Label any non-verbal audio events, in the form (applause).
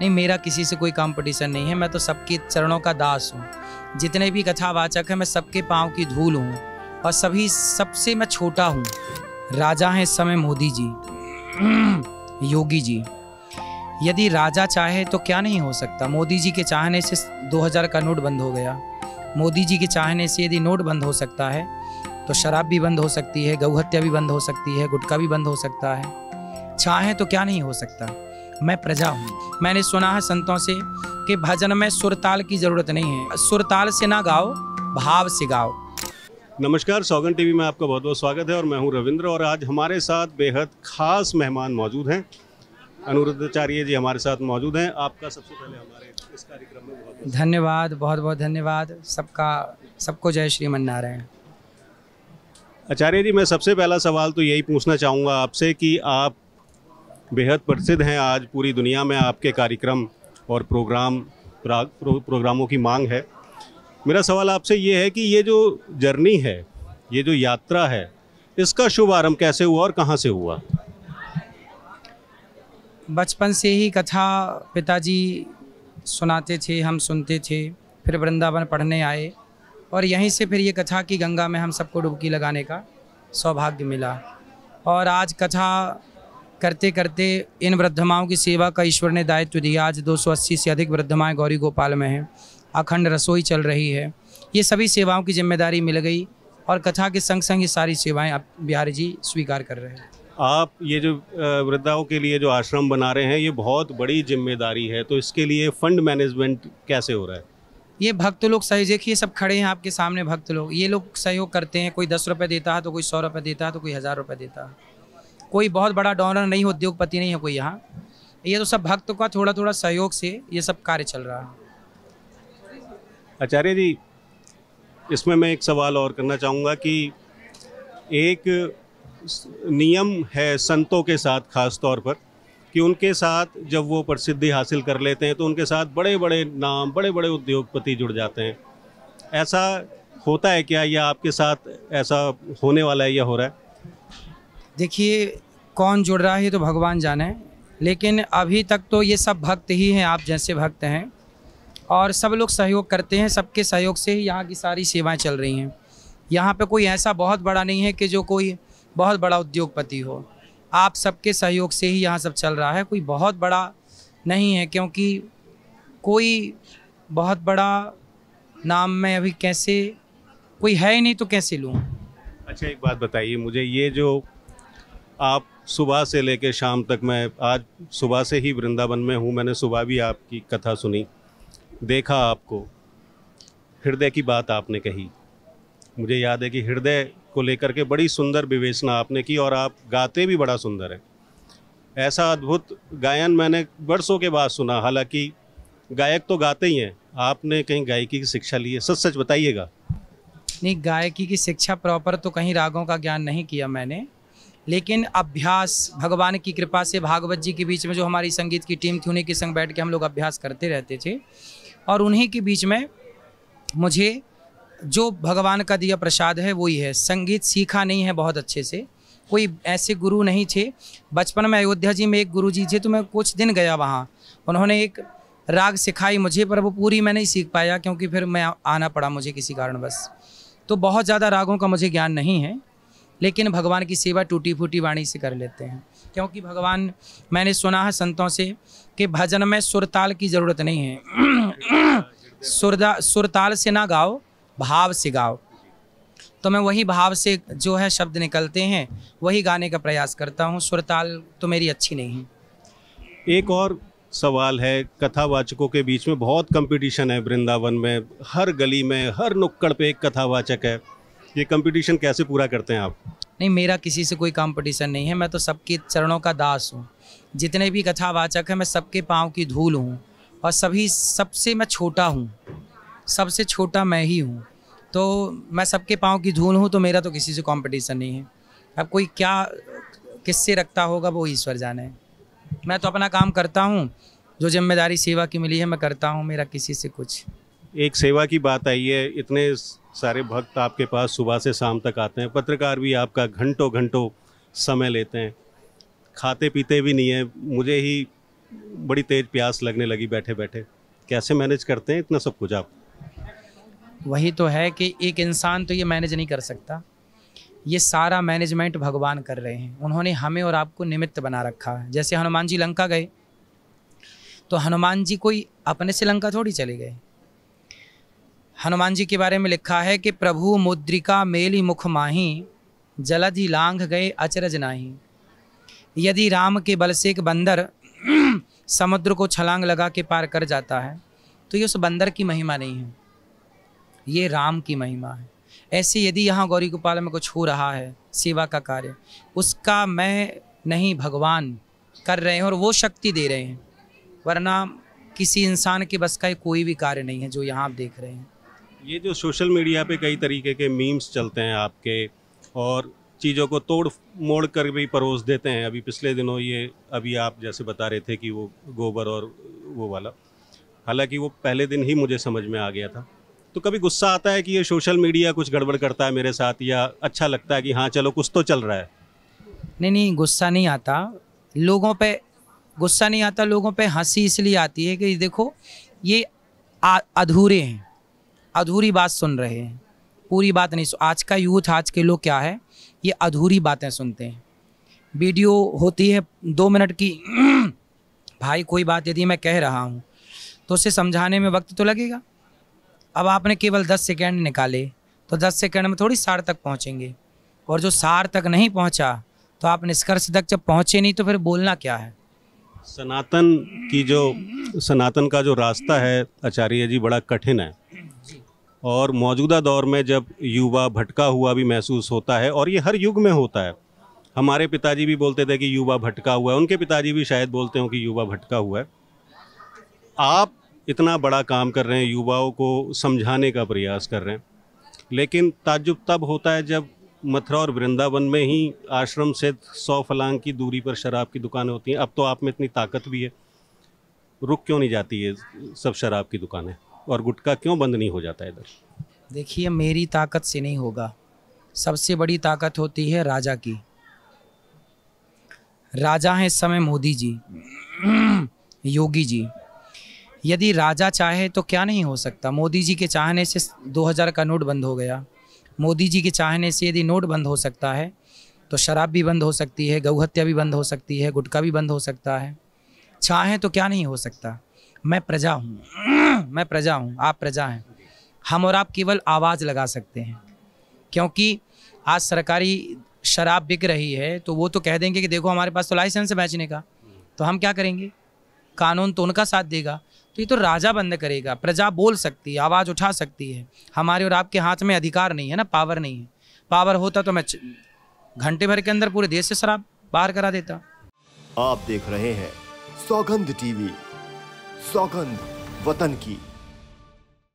नहीं, मेरा किसी से कोई कंपटीशन नहीं है। मैं तो सबके चरणों का दास हूँ। जितने भी कथावाचक हैं, मैं सबके पाँव की धूल हूँ और सभी, सबसे मैं छोटा हूँ। राजा हैं इस समय मोदी जी। योगी जी। यदि राजा चाहे तो क्या नहीं हो सकता? मोदी जी के चाहने से 2000 का नोट बंद हो गया। मोदी जी के चाहने से यदि नोट बंद हो सकता है तो शराब भी बंद हो सकती है गौ हत्या भी बंद हो सकती है, गुटखा भी बंद हो सकता है। चाहे तो क्या नहीं हो सकता? मैं प्रजा हूँ। मैंने सुना है संतों से कि भजन में सुरताल की ज़रूरत नहीं है। सुरताल से ना गाओ भाव से गाओ। नमस्कार सौगन टीवी में आपका बहुत बहुत स्वागत है और मैं हूँ रविंद्र और आज हमारे साथ बेहद खास मेहमान मौजूद हैं। अनुरुद्धाचार्य जी हमारे साथ मौजूद हैं। आपका सबसे पहले हमारे इस कार्यक्रम में बहुत धन्यवाद बहुत बहुत धन्यवाद। सबका सबको जय श्रीमन नारायण आचार्य जी मैं सबसे पहला सवाल तो यही पूछना चाहूँगा आपसे कि आप बेहद प्रसिद्ध हैं। आज पूरी दुनिया में आपके कार्यक्रम और प्रोग्राम प्रो, प्रोग्रामों की मांग है। मेरा सवाल आपसे ये है कि ये जो जर्नी है ये जो यात्रा है इसका शुभारंभ कैसे हुआ और कहाँ से हुआ? बचपन से ही कथा पिताजी सुनाते थे हम सुनते थे फिर वृंदावन पढ़ने आए और यहीं से फिर ये कथा की गंगा में हम सबको डुबकी लगाने का सौभाग्य मिला। और आज कथा करते करते इन वृद्धमाओं की सेवा का ईश्वर ने दायित्व दिया। आज 280 से अधिक वृद्धमाएँ गौरी गोपाल में हैं। अखंड रसोई चल रही है। ये सभी सेवाओं की ज़िम्मेदारी मिल गई और कथा के संग संग ये सारी सेवाएँ आप बिहारी जी स्वीकार कर रहे हैं। आप ये जो वृद्धाओं के लिए जो आश्रम बना रहे हैं ये बहुत बड़ी ज़िम्मेदारी है। तो इसके लिए फंड मैनेजमेंट कैसे हो रहा है? ये भक्त लोग सही देखिए सब खड़े हैं आपके सामने भक्त लोग। ये लोग सहयोग करते हैं। कोई दस रुपये देता है तो कोई सौ रुपये देता है तो कोई हज़ार रुपये देता है। कोई बहुत बड़ा डोनर नहीं हो उद्योगपति नहीं है कोई यहाँ। ये तो सब भक्त का थोड़ा थोड़ा सहयोग से ये सब कार्य चल रहा है। आचार्य जी इसमें मैं एक सवाल और करना चाहूँगा कि एक नियम है संतों के साथ खास तौर पर कि उनके साथ जब वो प्रसिद्धि हासिल कर लेते हैं तो उनके साथ बड़े बड़े नाम बड़े बड़े उद्योगपति जुड़ जाते हैं। ऐसा होता है क्या या आपके साथ ऐसा होने वाला है या हो रहा है? देखिए कौन जुड़ रहा है तो भगवान जाने। लेकिन अभी तक तो ये सब भक्त ही हैं, आप जैसे भक्त हैं। और सब लोग सहयोग करते हैं, सबके सहयोग से ही यहाँ की सारी सेवाएँ चल रही हैं। यहाँ पे कोई ऐसा बहुत बड़ा नहीं है कि जो कोई बहुत बड़ा उद्योगपति हो। आप सबके सहयोग से ही यहाँ सब चल रहा है। कोई बहुत बड़ा नहीं है, क्योंकि कोई बहुत बड़ा नाम मैं अभी कैसे, कोई है ही नहीं तो कैसे लूँ? अच्छा एक बात बताइए, मुझे ये जो आप सुबह से लेकर शाम तक मैं आज सुबह से ही वृंदावन में हूँ। मैंने सुबह भी आपकी कथा सुनी, देखा आपको, हृदय की बात आपने कही। मुझे याद है कि हृदय को लेकर के बड़ी सुंदर विवेचना आपने की और आप गाते भी बड़ा सुंदर है। ऐसा अद्भुत गायन मैंने वर्षों के बाद सुना, हालाँकि गायक तो गाते ही हैं। आपने कहीं गायकी की शिक्षा ली है? सच सच बताइएगा। नहीं, गायकी की शिक्षा प्रॉपर तो कहीं रागों का ज्ञान नहीं किया मैंने। लेकिन अभ्यास, भगवान की कृपा से भागवत जी के बीच में जो हमारी संगीत की टीम थी, उन्हीं के संग बैठ के हम लोग अभ्यास करते रहते थे। और उन्हीं के बीच में मुझे जो भगवान का दिया प्रसाद है, वही है। संगीत सीखा नहीं है बहुत अच्छे से। कोई ऐसे गुरु नहीं थे। बचपन में अयोध्या जी में एक गुरु जी थे तो मैं कुछ दिन गया वहाँ। उन्होंने एक राग सिखाई मुझे, पर वो पूरी मैं नहीं सीख पाया, क्योंकि फिर मैं आना पड़ा मुझे किसी कारणवश। तो बहुत ज़्यादा रागों का मुझे ज्ञान नहीं है। लेकिन भगवान की सेवा टूटी फूटी वाणी से कर लेते हैं। क्योंकि भगवान, मैंने सुना है संतों से कि भजन में सुरताल की ज़रूरत नहीं है। सुरदा, सुरताल से ना गाओ, भाव से गाओ। तो मैं वही भाव से जो है शब्द निकलते हैं, वही गाने का प्रयास करता हूँ। सुरताल तो मेरी अच्छी नहीं है। एक और सवाल है, कथावाचकों के बीच में बहुत कंपटीशन है वृंदावन में। हर गली में, हर नुक्कड़ पे एक कथावाचक है। ये कंपटीशन कैसे पूरा करते हैं आप? नहीं मेरा किसी से कोई कंपटीशन नहीं है। मैं तो सबके चरणों का दास हूँ। जितने भी कथावाचक हैं मैं सबके पाँव की धूल हूँ और सभी सबसे मैं छोटा हूँ। सबसे छोटा मैं ही हूँ। तो मैं सबके पाँव की धूल हूँ तो मेरा तो किसी से कंपटीशन नहीं है। अब कोई क्या किससे रखता होगा वो ईश्वर जाने। मैं तो अपना काम करता हूँ। जो ज़िम्मेदारी सेवा की मिली है मैं करता हूँ। मेरा किसी से कुछ। एक सेवा की बात आई है इतने सारे भक्त आपके पास सुबह से शाम तक आते हैं। पत्रकार भी आपका घंटों घंटों समय लेते हैं। खाते पीते भी नहीं है। मुझे ही बड़ी तेज प्यास लगने लगी बैठे बैठे कैसे मैनेज करते हैं? इतना सब कुछ आप। वही तो है कि एक इंसान तो ये मैनेज नहीं कर सकता। ये सारा मैनेजमेंट भगवान कर रहे हैं। उन्होंने हमें और आपको निमित्त बना रखा है। जैसे हनुमान जी लंका गए तो हनुमान जी कोई अपने से लंका थोड़ी चले गए? हनुमान जी के बारे में लिखा है कि प्रभु मुद्रिका मेली मुख माही, जलधि लांघ गए अचरज नाही। यदि राम के बल से एक बंदर (clears throat) समुद्र को छलांग लगा के पार कर जाता है तो ये उस बंदर की महिमा नहीं है। ये राम की महिमा है। ऐसे यदि यहाँ गौरी गोपाल में कुछ हो रहा है, सेवा का कार्य, उसका मैं नहीं भगवान कर रहे हैं और वो शक्ति दे रहे हैं, वरना किसी इंसान के बस का कोई भी कार्य नहीं है जो यहाँ आप देख रहे हैं। ये जो सोशल मीडिया पे कई तरीके के मीम्स चलते हैं आपके और चीज़ों को तोड़, मोड़ कर भी परोस देते हैं। अभी पिछले दिनों ये, अभी आप जैसे बता रहे थे कि वो गोबर और वो वाला, हालाँकि वो पहले दिन ही मुझे समझ में आ गया था। तो कभी गुस्सा आता है कि ये सोशल मीडिया कुछ गड़बड़ करता है मेरे साथ, या अच्छा लगता है कि हाँ चलो कुछ तो चल रहा है? नहीं नहीं, गुस्सा नहीं आता। लोगों पे, गुस्सा नहीं आता, लोगों पे हँसी इसलिए आती है कि देखो, ये अधूरे हैं। अधूरी बात सुन रहे हैं। पूरी बात नहीं, आज का यूथ, आज के लोग क्या है? ये अधूरी बातें सुनते हैं। वीडियो होती है दो मिनट की। (clears throat) भाई, कोई बात यदि मैं कह रहा हूँ तो उसे समझाने में वक्त तो लगेगा। अब आपने केवल दस सेकेंड निकाले तो दस सेकेंड में थोड़ी सार तक पहुँचेंगे। और जो सार तक नहीं पहुँचा तो आप निष्कर्ष तक जब पहुँचे नहीं तो फिर बोलना क्या है? सनातन की जो, सनातन का जो रास्ता है, आचार्य जी, बड़ा कठिन है। और मौजूदा दौर में जब युवा भटका हुआ भी महसूस होता है, और ये हर युग में होता है। हमारे पिताजी भी बोलते थे कि युवा भटका हुआ है। उनके पिताजी भी शायद बोलते हो कि युवा भटका हुआ है। आप इतना बड़ा काम कर रहे हैं, युवाओं को समझाने का प्रयास कर रहे हैं। लेकिन ताजुब तब होता है जब मथुरा और वृंदावन में ही आश्रम से सौ फलांग की दूरी पर शराब की दुकानें होती हैं। अब तो आप में इतनी ताकत भी है। रुक क्यों नहीं जाती है सब शराब की दुकानें? और गुटखा क्यों बंद नहीं हो जाता इधर? देखिए, मेरी ताकत से नहीं होगा। सबसे बड़ी ताकत होती है राजा की। राजा हैं इस समय मोदी जी, योगी जी। यदि राजा चाहे तो क्या नहीं हो सकता? मोदी जी के चाहने से 2000 का नोट बंद हो गया। मोदी जी के चाहने से यदि नोट बंद हो सकता है तो शराब भी बंद हो सकती है गौहत्या भी बंद हो सकती है, गुटखा भी बंद हो सकता है। चाहे तो क्या नहीं हो सकता? मैं प्रजा हूँ। मैं प्रजा हूँ, आप प्रजा हैं। हम और आप केवल आवाज़ लगा सकते हैं। क्योंकि आज सरकारी शराब बिक रही है तो वो तो कह देंगे कि देखो हमारे पास तो लाइसेंस है बेचने का। तो हम क्या करेंगे? कानून तो उनका साथ देगा। तो ये तो राजा बंद करेगा। प्रजा बोल सकती है, आवाज़ उठा सकती है। हमारे और आपके हाथ में अधिकार नहीं है ना पावर नहीं है। पावर होता तो मैं घंटे भर के अंदर पूरे देश से शराब बाहर करा देता। आप देख रहे हैं सौगंध टीवी। सौगंध। वतन की।